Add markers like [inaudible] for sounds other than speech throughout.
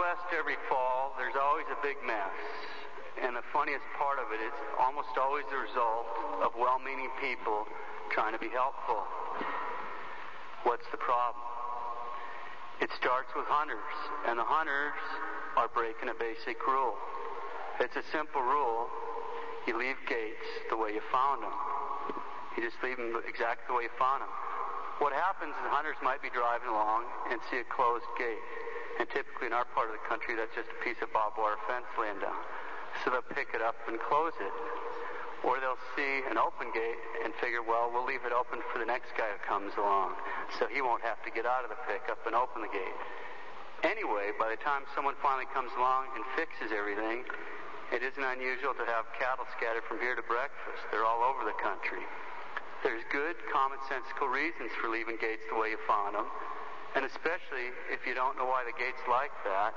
Southwest every fall, there's always a big mess. And the funniest part of it is almost always the result of well-meaning people trying to be helpful. What's the problem? It starts with hunters, and the hunters are breaking a basic rule. It's a simple rule. You leave gates the way you found them. You just leave them exactly the way you found them. What happens is hunters might be driving along and see a closed gate. And typically in our part of the country, that's just a piece of barbed wire fence laying down. So they'll pick it up and close it. Or they'll see an open gate and figure, well, we'll leave it open for the next guy who comes along. So he won't have to get out of the pickup and open the gate. Anyway, by the time someone finally comes along and fixes everything, it isn't unusual to have cattle scattered from here to breakfast. They're all over the country. There's good, commonsensical reasons for leaving gates the way you found them. And especially if you don't know why the gate's like that,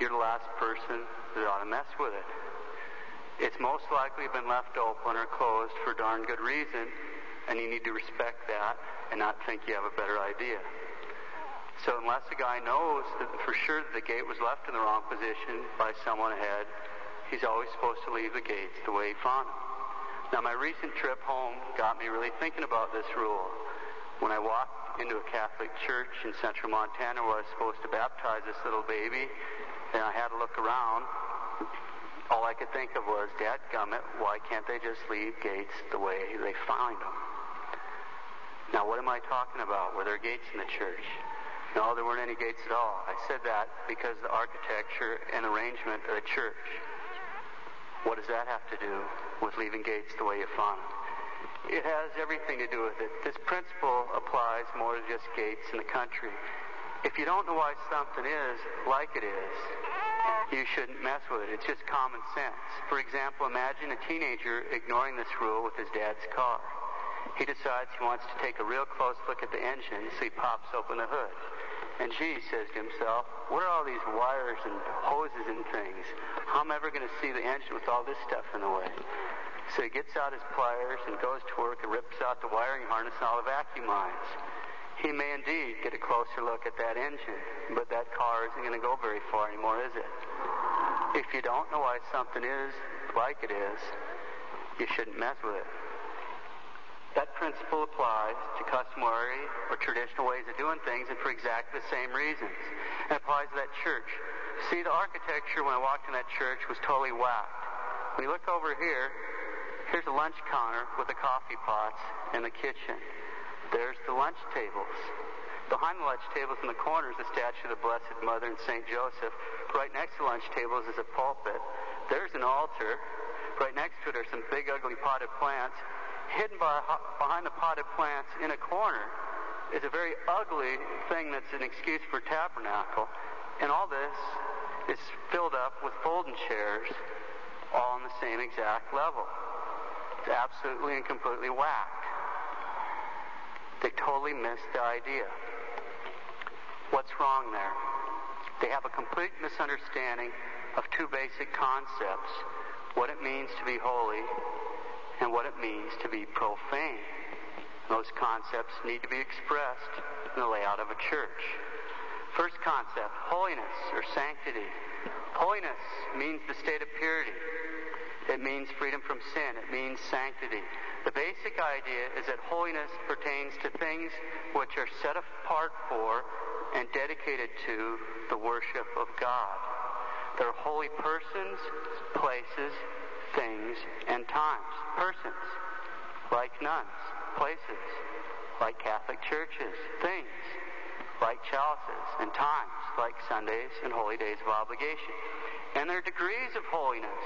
you're the last person that ought to mess with it. It's most likely been left open or closed for darn good reason, and you need to respect that and not think you have a better idea. So unless a guy knows that for sure that the gate was left in the wrong position by someone ahead, he's always supposed to leave the gates the way he found them. Now my recent trip home got me really thinking about this rule. When I walked into a Catholic church in central Montana where I was supposed to baptize this little baby, and I had to look around. All I could think of was, Dad gummit, why can't they just leave gates the way they find them? Now, what am I talking about? Were there gates in the church? No, there weren't any gates at all. I said that because the architecture and arrangement of the church. What does that have to do with leaving gates the way you found them? It has everything to do with it. This principle applies more to just gates in the country. If you don't know why something is like it is, you shouldn't mess with it. It's just common sense. For example, imagine a teenager ignoring this rule with his dad's car. He decides he wants to take a real close look at the engine, so he pops open the hood. And gee, says to himself, what are all these wires and hoses and things? How am I ever going to see the engine with all this stuff in the way? So he gets out his pliers and goes to work and rips out the wiring harness and all the vacuum lines. He may indeed get a closer look at that engine, but that car isn't going to go very far anymore, is it? If you don't know why something is like it is, you shouldn't mess with it. That principle applies to customary or traditional ways of doing things and for exactly the same reasons. It applies to that church. See, the architecture when I walked in that church was totally whacked. When you look over here, Here's a lunch counter with the coffee pots in the kitchen. There's the lunch tables. Behind the lunch tables in the corner is the statue of the Blessed Mother and St. Joseph. Right next to the lunch tables is a pulpit. There's an altar. Right next to it are some big, ugly potted plants. Hidden by, behind the potted plants in a corner is a very ugly thing that's an excuse for tabernacle. And all this is filled up with folding chairs, all on the same exact level. It's absolutely and completely whacked. They totally missed the idea. What's wrong there? They have a complete misunderstanding of two basic concepts what it means to be holy and what it means to be profane. Those concepts need to be expressed in the layout of a church. First concept holiness or sanctity. Holiness means the state of purity. It means freedom from sin. It means sanctity. The basic idea is that holiness pertains to things which are set apart for and dedicated to the worship of God. They're holy persons, places, things, and times. Persons, like nuns. Places, like Catholic churches. Things, like chalices. And times, like Sundays and holy days of obligation. And their degrees of holiness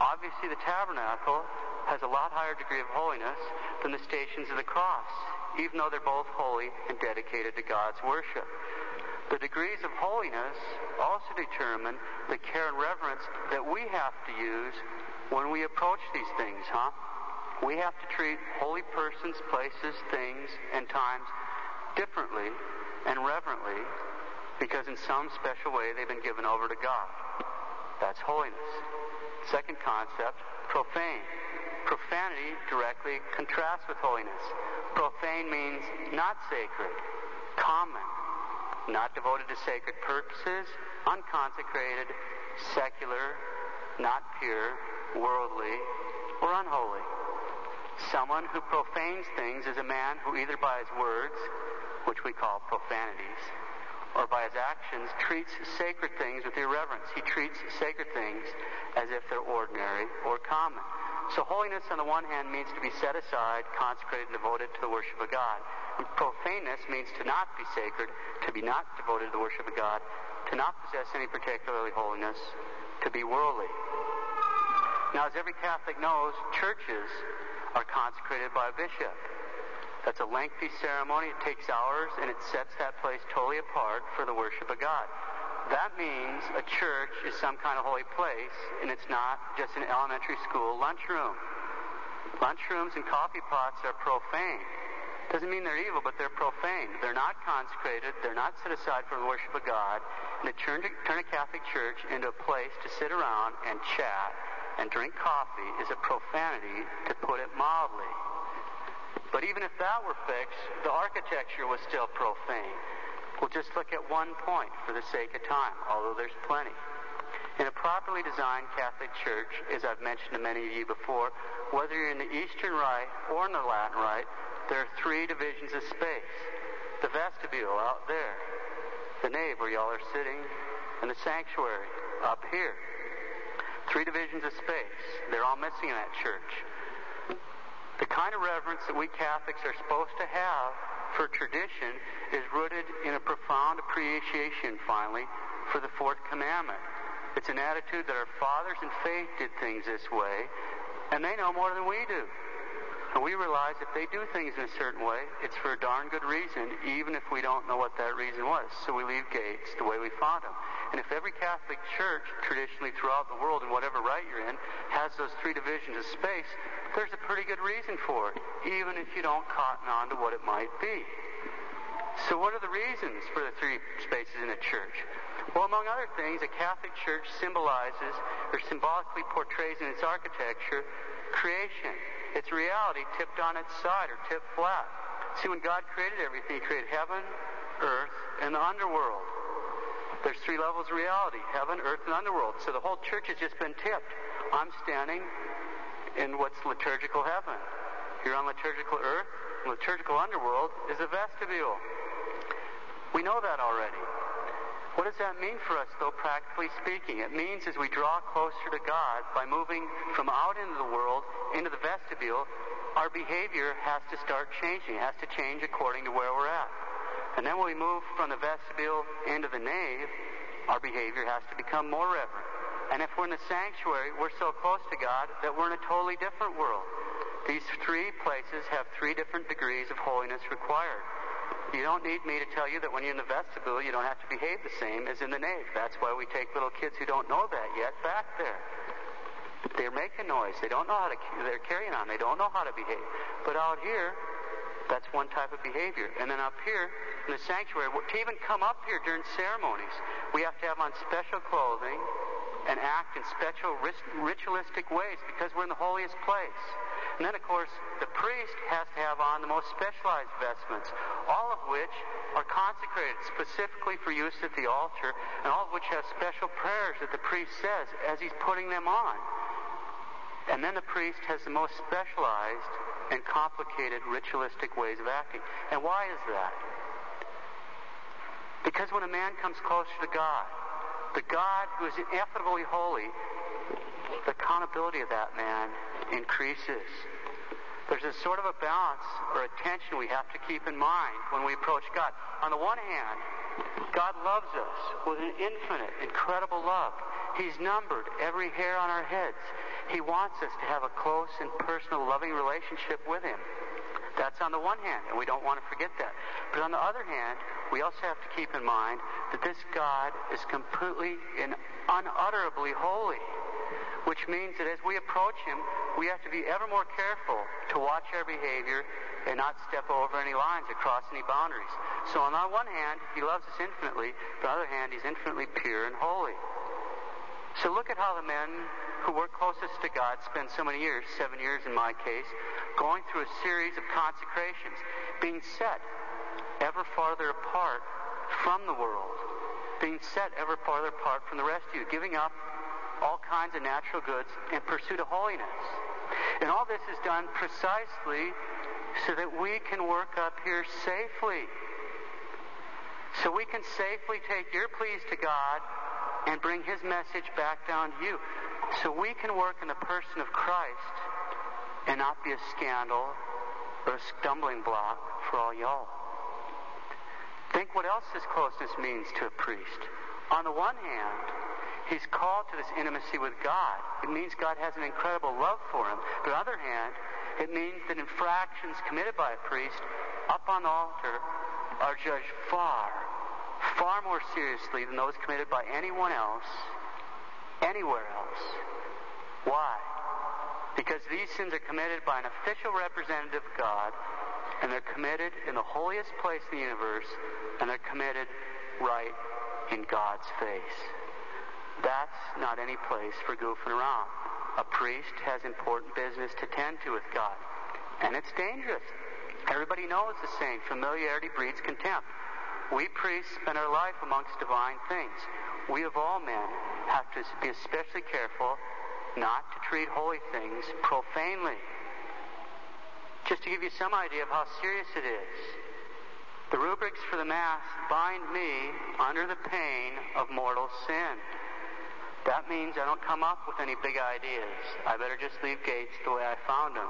Obviously, the tabernacle has a lot higher degree of holiness than the stations of the cross, even though they're both holy and dedicated to God's worship. The degrees of holiness also determine the care and reverence that we have to use when we approach these things, huh? We have to treat holy persons, places, things, and times differently and reverently because in some special way they've been given over to God. That's holiness. Second concept, profane. Profanity directly contrasts with holiness. Profane means not sacred, common, not devoted to sacred purposes, unconsecrated, secular, not pure, worldly, or unholy. Someone who profanes things is a man who either by his words, which we call profanities, or by his actions treats sacred things with irreverence. He treats sacred things as if they're ordinary or common. So holiness on the one hand means to be set aside, consecrated, and devoted to the worship of God. And profaneness means to not be sacred, to be not devoted to the worship of God, to not possess any particularly holiness, to be worldly. Now, as every Catholic knows, churches are consecrated by a bishop. That's a lengthy ceremony. It takes hours, and it sets that place totally apart for the worship of God. That means a church is some kind of holy place, and it's not just an elementary school lunchroom. Lunchrooms and coffee pots are profane. Doesn't mean they're evil, but they're profane. They're not consecrated. They're not set aside for the worship of God. And to turn, to turn a Catholic church into a place to sit around and chat and drink coffee is a profanity, to put it mildly. But even if that were fixed, the architecture was still profane. We'll just look at one point for the sake of time, although there's plenty. In a properly designed Catholic church, as I've mentioned to many of you before, whether you're in the Eastern Rite or in the Latin Rite, there are three divisions of space. The vestibule out there, the nave where y'all are sitting, and the sanctuary up here. Three divisions of space. They're all missing in that church. The kind of reverence that we Catholics are supposed to have for tradition is rooted in a profound appreciation, finally, for the fourth commandment. It's an attitude that our fathers in faith did things this way, and they know more than we do. And we realize if they do things in a certain way, it's for a darn good reason, even if we don't know what that reason was. So we leave gates the way we found them. And if every Catholic church, traditionally throughout the world, in whatever rite you're in, has those three divisions of space, there's a pretty good reason for it, even if you don't cotton on to what it might be. So what are the reasons for the three spaces in a church? Well, among other things, a Catholic church symbolizes or symbolically portrays in its architecture creation. It's reality tipped on its side or tipped flat. See, when God created everything, He created heaven, earth, and the underworld. There's three levels of reality heaven, earth, and underworld. So the whole church has just been tipped. I'm standing in what's liturgical heaven. Here on liturgical earth, liturgical underworld is a vestibule. We know that already. What does that mean for us, though, practically speaking? It means as we draw closer to God by moving from out into the world into the vestibule, our behavior has to start changing. It has to change according to where we're at. And then when we move from the vestibule into the nave, our behavior has to become more reverent. And if we're in the sanctuary, we're so close to God that we're in a totally different world. These three places have three different degrees of holiness required. You don't need me to tell you that when you're in the vestibule, you don't have to behave the same as in the nave. That's why we take little kids who don't know that yet back there. They're making noise. They don't know how to, they're carrying on. They don't know how to behave. But out here, that's one type of behavior. And then up here, in the sanctuary, to even come up here during ceremonies, we have to have on special clothing and act in special ritualistic ways because we're in the holiest place. And then, of course, the priest has to have on the most specialized vestments, all of which are consecrated specifically for use at the altar, and all of which have special prayers that the priest says as he's putting them on. And then the priest has the most specialized and complicated ritualistic ways of acting. And why is that? Because when a man comes closer to God, the God who is ineffably holy, the accountability of that man increases. There's a sort of a balance or a tension we have to keep in mind when we approach God. On the one hand, God loves us with an infinite, incredible love. He's numbered every hair on our heads. He wants us to have a close and personal, loving relationship with Him. That's on the one hand, and we don't want to forget that. But on the other hand, we also have to keep in mind that this God is completely and unutterably holy which means that as we approach Him, we have to be ever more careful to watch our behavior and not step over any lines or cross any boundaries. So on the one hand, He loves us infinitely. On the other hand, He's infinitely pure and holy. So look at how the men who work closest to God spend so many years, seven years in my case, going through a series of consecrations, being set ever farther apart from the world, being set ever farther apart from the rest of you, giving up all kinds of natural goods in pursuit of holiness. And all this is done precisely so that we can work up here safely. So we can safely take your pleas to God and bring his message back down to you. So we can work in the person of Christ and not be a scandal or a stumbling block for all y'all. Think what else this closeness means to a priest. On the one hand, he's called to this intimacy with God. It means God has an incredible love for him. But on the other hand, it means that infractions committed by a priest up on the altar are judged far, far more seriously than those committed by anyone else, anywhere else. Why? Because these sins are committed by an official representative of God, and they're committed in the holiest place in the universe, and they're committed right in God's face. That's not any place for goofing around. A priest has important business to tend to with God, and it's dangerous. Everybody knows the saying, familiarity breeds contempt. We priests spend our life amongst divine things. We of all men have to be especially careful not to treat holy things profanely. Just to give you some idea of how serious it is, the rubrics for the Mass bind me under the pain of mortal sin. That means I don't come up with any big ideas. I better just leave gates the way I found them.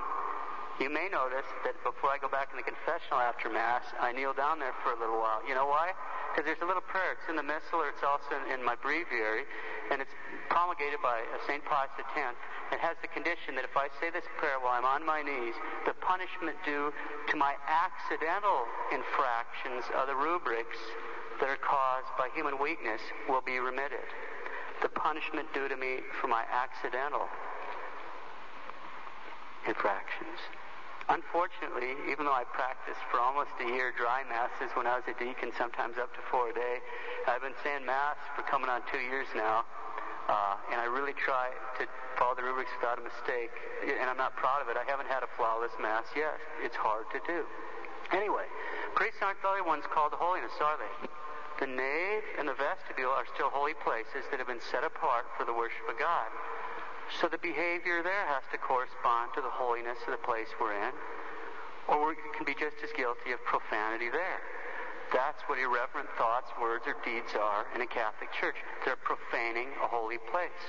You may notice that before I go back in the confessional after Mass, I kneel down there for a little while. You know why? Because there's a little prayer. It's in the Missal or it's also in, in my breviary, and it's promulgated by uh, St. Pius X. It has the condition that if I say this prayer while I'm on my knees, the punishment due to my accidental infractions of the rubrics that are caused by human weakness will be remitted. The punishment due to me for my accidental infractions. Unfortunately, even though I practiced for almost a year dry masses when I was a deacon, sometimes up to four a day, I've been saying mass for coming on two years now, uh, and I really try to follow the rubrics without a mistake. And I'm not proud of it. I haven't had a flawless mass yet. It's hard to do. Anyway, priests aren't the only ones called to holiness, are they? The nave and the vestibule are still holy places that have been set apart for the worship of God. So the behavior there has to correspond to the holiness of the place we're in, or we can be just as guilty of profanity there. That's what irreverent thoughts, words, or deeds are in a Catholic church. They're profaning a holy place.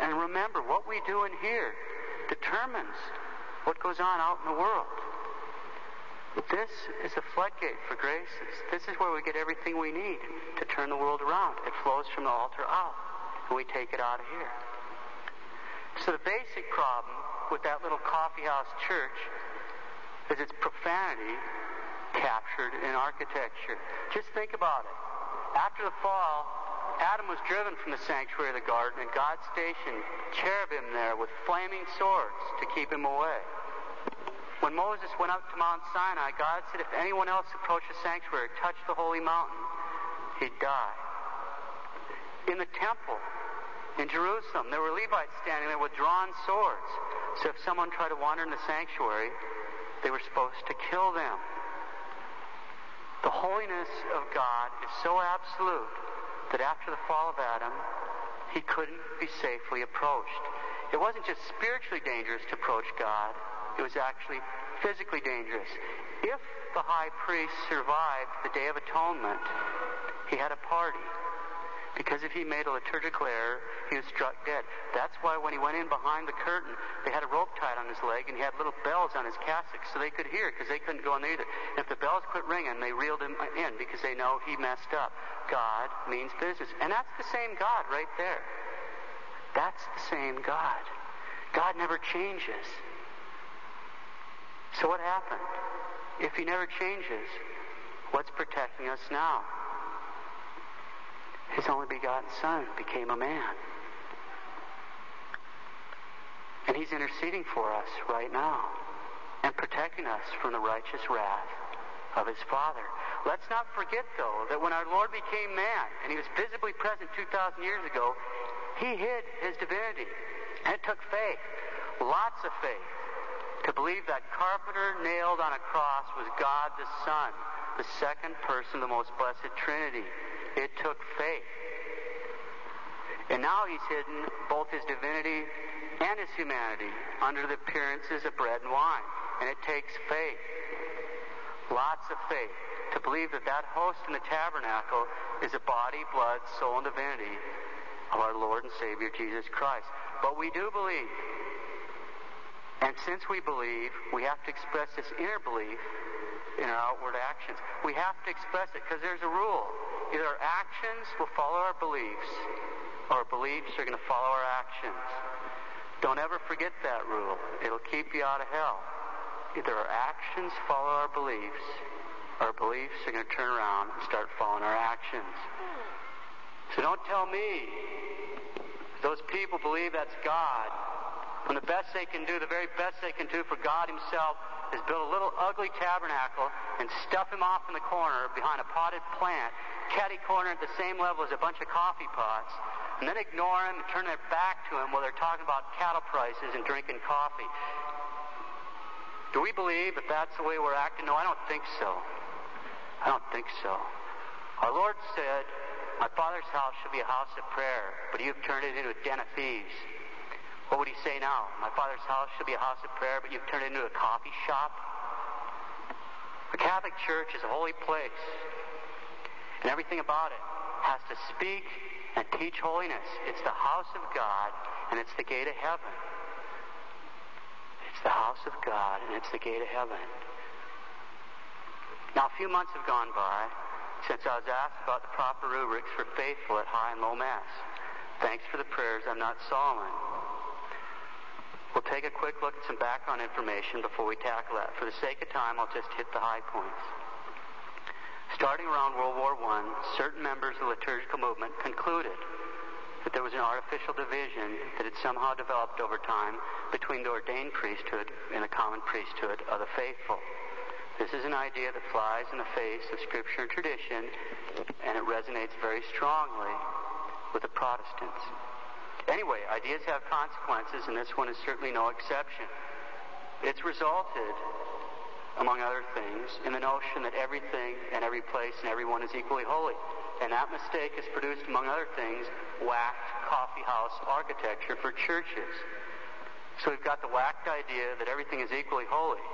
And remember, what we do in here determines what goes on out in the world. This is a floodgate for graces. This is where we get everything we need to turn the world around. It flows from the altar out, and we take it out of here. So the basic problem with that little coffeehouse church is its profanity captured in architecture. Just think about it. After the fall, Adam was driven from the sanctuary of the garden, and God stationed cherubim there with flaming swords to keep him away. When Moses went up to Mount Sinai, God said if anyone else approached the sanctuary, touched the holy mountain, he'd die. In the temple, in Jerusalem, there were Levites standing there with drawn swords. So if someone tried to wander in the sanctuary, they were supposed to kill them. The holiness of God is so absolute that after the fall of Adam, he couldn't be safely approached. It wasn't just spiritually dangerous to approach God, it was actually physically dangerous. If the high priest survived the Day of Atonement, he had a party. Because if he made a liturgical error, he was struck dead. That's why when he went in behind the curtain, they had a rope tied on his leg and he had little bells on his cassock so they could hear because they couldn't go in there either. And if the bells quit ringing, they reeled him in because they know he messed up. God means business. And that's the same God right there. That's the same God. God never changes. So what happened? If he never changes, what's protecting us now? His only begotten Son became a man. And He's interceding for us right now and protecting us from the righteous wrath of His Father. Let's not forget, though, that when our Lord became man and He was visibly present 2,000 years ago, He hid His divinity. And it took faith, lots of faith, to believe that carpenter nailed on a cross was God the Son, the second person of the most blessed Trinity. It took faith. And now he's hidden both his divinity and his humanity under the appearances of bread and wine. And it takes faith, lots of faith, to believe that that host in the tabernacle is a body, blood, soul, and divinity of our Lord and Savior Jesus Christ. But we do believe. And since we believe, we have to express this inner belief in our outward actions. We have to express it because there's a rule. Either our actions will follow our beliefs, or our beliefs are going to follow our actions. Don't ever forget that rule. It'll keep you out of hell. Either our actions follow our beliefs, or our beliefs are going to turn around and start following our actions. So don't tell me those people believe that's God when the best they can do, the very best they can do for God Himself, is build a little ugly tabernacle and stuff Him off in the corner behind a potted plant, catty corner at the same level as a bunch of coffee pots, and then ignore Him and turn their back to Him while they're talking about cattle prices and drinking coffee. Do we believe that that's the way we're acting? No, I don't think so. I don't think so. Our Lord said, My Father's house should be a house of prayer, but you've turned it into a den of thieves. What would he say now? My Father's house should be a house of prayer, but you've turned it into a coffee shop? The Catholic Church is a holy place, and everything about it has to speak and teach holiness. It's the house of God, and it's the gate of heaven. It's the house of God, and it's the gate of heaven. Now, a few months have gone by since I was asked about the proper rubrics for faithful at high and low mass. Thanks for the prayers. I'm not Solomon. We'll take a quick look at some background information before we tackle that. For the sake of time, I'll just hit the high points. Starting around World War I, certain members of the liturgical movement concluded that there was an artificial division that had somehow developed over time between the ordained priesthood and the common priesthood of the faithful. This is an idea that flies in the face of Scripture and tradition, and it resonates very strongly with the Protestants. Anyway, ideas have consequences, and this one is certainly no exception. It's resulted, among other things, in the notion that everything and every place and everyone is equally holy. And that mistake has produced, among other things, whacked coffee house architecture for churches. So we've got the whacked idea that everything is equally holy.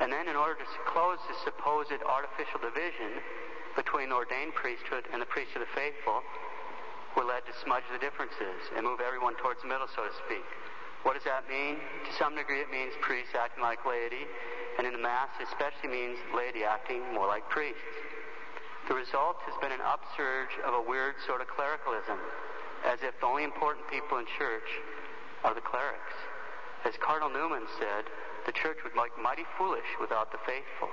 And then in order to close this supposed artificial division between the ordained priesthood and the priesthood of the faithful, we're led to smudge the differences and move everyone towards the middle, so to speak. What does that mean? To some degree, it means priests acting like laity, and in the Mass, especially means laity acting more like priests. The result has been an upsurge of a weird sort of clericalism, as if the only important people in church are the clerics. As Cardinal Newman said, the church would look mighty foolish without the faithful.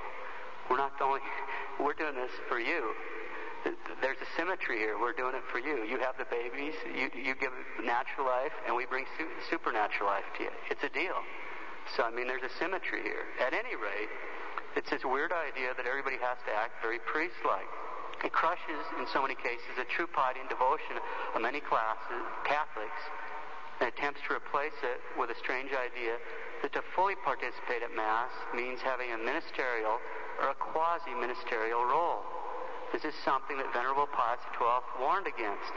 We're not the only, [laughs] we're doing this for you there's a symmetry here. We're doing it for you. You have the babies, you, you give natural life, and we bring su- supernatural life to you. It's a deal. So, I mean, there's a symmetry here. At any rate, it's this weird idea that everybody has to act very priest like. It crushes, in so many cases, the true piety and devotion of many classes, Catholics, and attempts to replace it with a strange idea that to fully participate at Mass means having a ministerial or a quasi ministerial role. This is something that Venerable Pius XII warned against.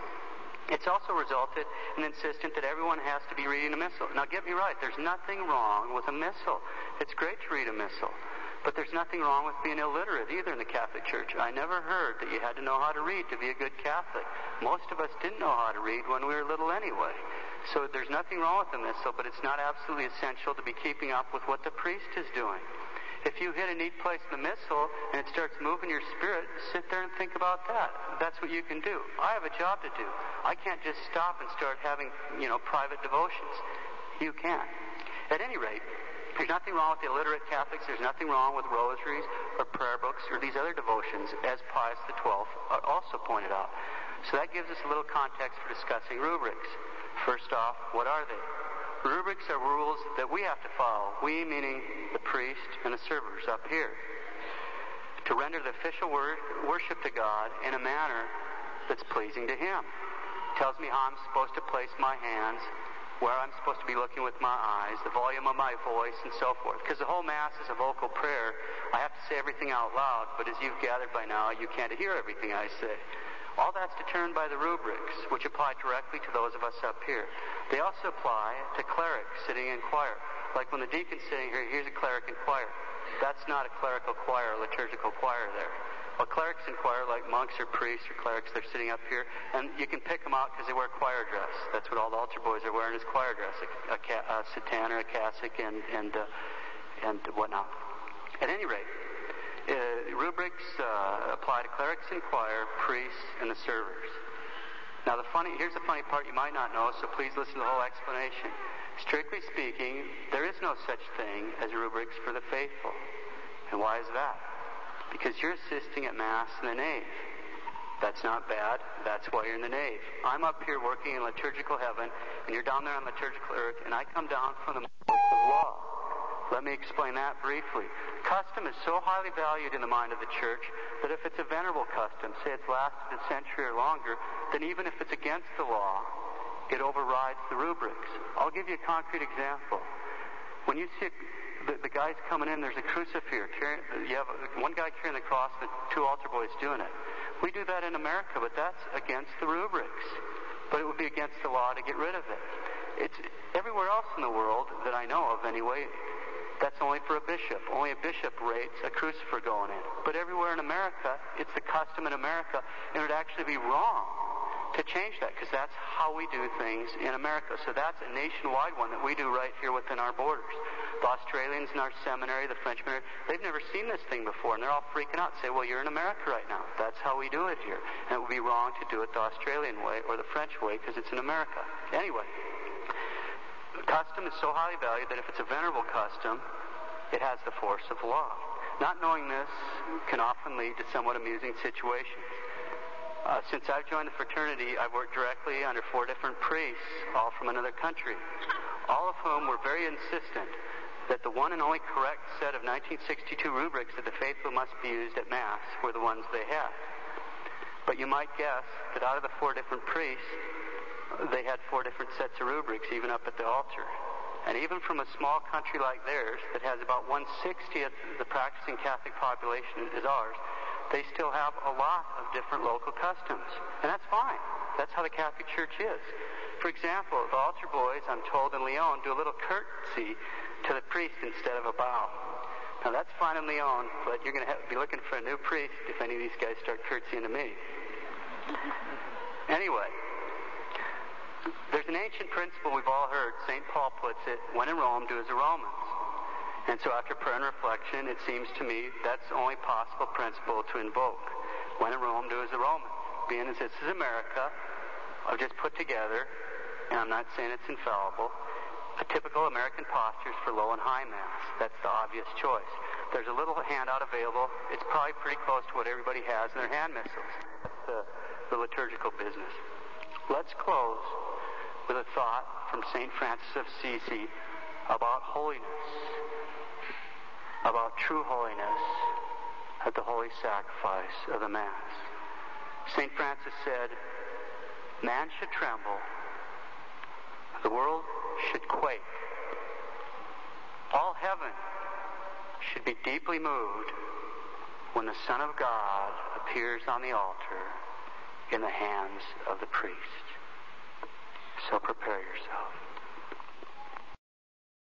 It's also resulted in insisting that everyone has to be reading a missal. Now, get me right, there's nothing wrong with a missal. It's great to read a missal. But there's nothing wrong with being illiterate either in the Catholic Church. I never heard that you had to know how to read to be a good Catholic. Most of us didn't know how to read when we were little anyway. So there's nothing wrong with the missal, but it's not absolutely essential to be keeping up with what the priest is doing. If you hit a neat place in the missal and it starts moving your spirit, sit there and think about that. That's what you can do. I have a job to do. I can't just stop and start having, you know, private devotions. You can. At any rate, there's nothing wrong with the illiterate Catholics. There's nothing wrong with rosaries or prayer books or these other devotions, as Pius XII uh, also pointed out. So that gives us a little context for discussing rubrics. First off, what are they? Rubrics are rules that we have to follow. We, meaning the priest and the servers up here. To render the official wor- worship to God in a manner that's pleasing to Him. Tells me how I'm supposed to place my hands where I'm supposed to be looking with my eyes, the volume of my voice, and so forth. Because the whole Mass is a vocal prayer. I have to say everything out loud, but as you've gathered by now, you can't hear everything I say. All that's determined by the rubrics, which apply directly to those of us up here. They also apply to clerics sitting in choir. Like when the deacon's sitting here, here's a cleric in choir. That's not a clerical choir, a liturgical choir there. Well, clerics in choir, like monks or priests or clerics, they're sitting up here, and you can pick them out because they wear choir dress. That's what all the altar boys are wearing is choir dress, a, a, a soutane or a cassock and and uh, and whatnot. At any rate, uh, rubrics uh, apply to clerics and choir, priests, and the servers. Now, the funny here's the funny part you might not know, so please listen to the whole explanation. Strictly speaking, there is no such thing as rubrics for the faithful. And why is that? because you're assisting at Mass in the nave. That's not bad. That's why you're in the nave. I'm up here working in liturgical heaven, and you're down there on liturgical earth, and I come down from the of law. Let me explain that briefly. Custom is so highly valued in the mind of the church that if it's a venerable custom, say it's lasted a century or longer, then even if it's against the law, it overrides the rubrics. I'll give you a concrete example. When you see the, the guys coming in, there's a crucifix. Carrying, you have one guy carrying the cross, and two altar boys doing it. We do that in America, but that's against the rubrics. But it would be against the law to get rid of it. It's everywhere else in the world that I know of, anyway. That's only for a bishop. Only a bishop rates a crucifix going in. But everywhere in America, it's the custom in America, and it would actually be wrong to change that because that's how we do things in America. So that's a nationwide one that we do right here within our borders. The Australians in our seminary, the Frenchmen, they've never seen this thing before, and they're all freaking out. Say, well, you're in America right now. That's how we do it here. And it would be wrong to do it the Australian way or the French way because it's in America. Anyway, custom is so highly valued that if it's a venerable custom, it has the force of law. Not knowing this can often lead to somewhat amusing situations. Uh, since I've joined the fraternity, I've worked directly under four different priests, all from another country, all of whom were very insistent that the one and only correct set of 1962 rubrics that the faithful must be used at Mass were the ones they had. But you might guess that out of the four different priests, they had four different sets of rubrics, even up at the altar. And even from a small country like theirs, that has about 160th the practicing Catholic population as ours, they still have a lot of different local customs. And that's fine. That's how the Catholic Church is. For example, the altar boys, I'm told in Lyon, do a little curtsy to the priest instead of a bow. Now that's fine in Lyon, but you're going to be looking for a new priest if any of these guys start curtsying to me. Anyway, there's an ancient principle we've all heard. St. Paul puts it, when in Rome, do as the Romans. And so after prayer and reflection, it seems to me that's the only possible principle to invoke. When in Rome, do as the Romans. Being as this is America, I've just put together, and I'm not saying it's infallible, a typical American postures for low and high mass. That's the obvious choice. There's a little handout available. It's probably pretty close to what everybody has in their hand missals. That's the, the liturgical business. Let's close with a thought from St. Francis of Assisi about holiness, about true holiness at the holy sacrifice of the Mass. St. Francis said, Man should tremble, the world should quake. All heaven should be deeply moved when the Son of God appears on the altar in the hands of the priest. So prepare yourself.